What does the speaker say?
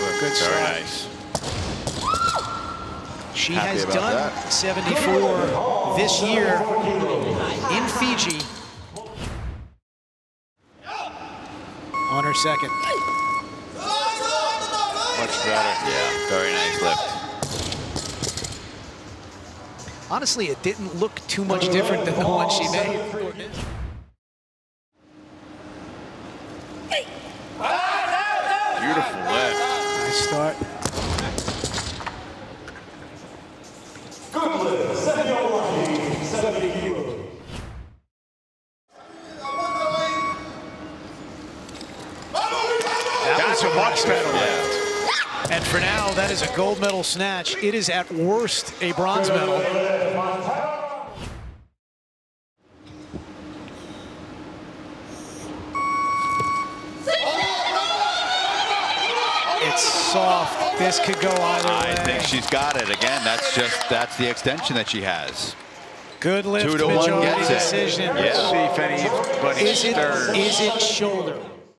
lift. Good Very start. nice. She Happy has done that. 74 this year in Fiji. On her second. Much better. Yeah, very nice lift. Honestly, it didn't look too much different than the one she made. Beautiful lift. Start. That was a much better lift. And for now, that is a gold medal snatch. It is at worst a bronze medal. It's soft. This could go either I way. think she's got it. Again, that's just, that's the extension that she has. Good lift, Two to one majority gets it. decision. Yeah. See if anybody Is it, stirs. is it shoulder?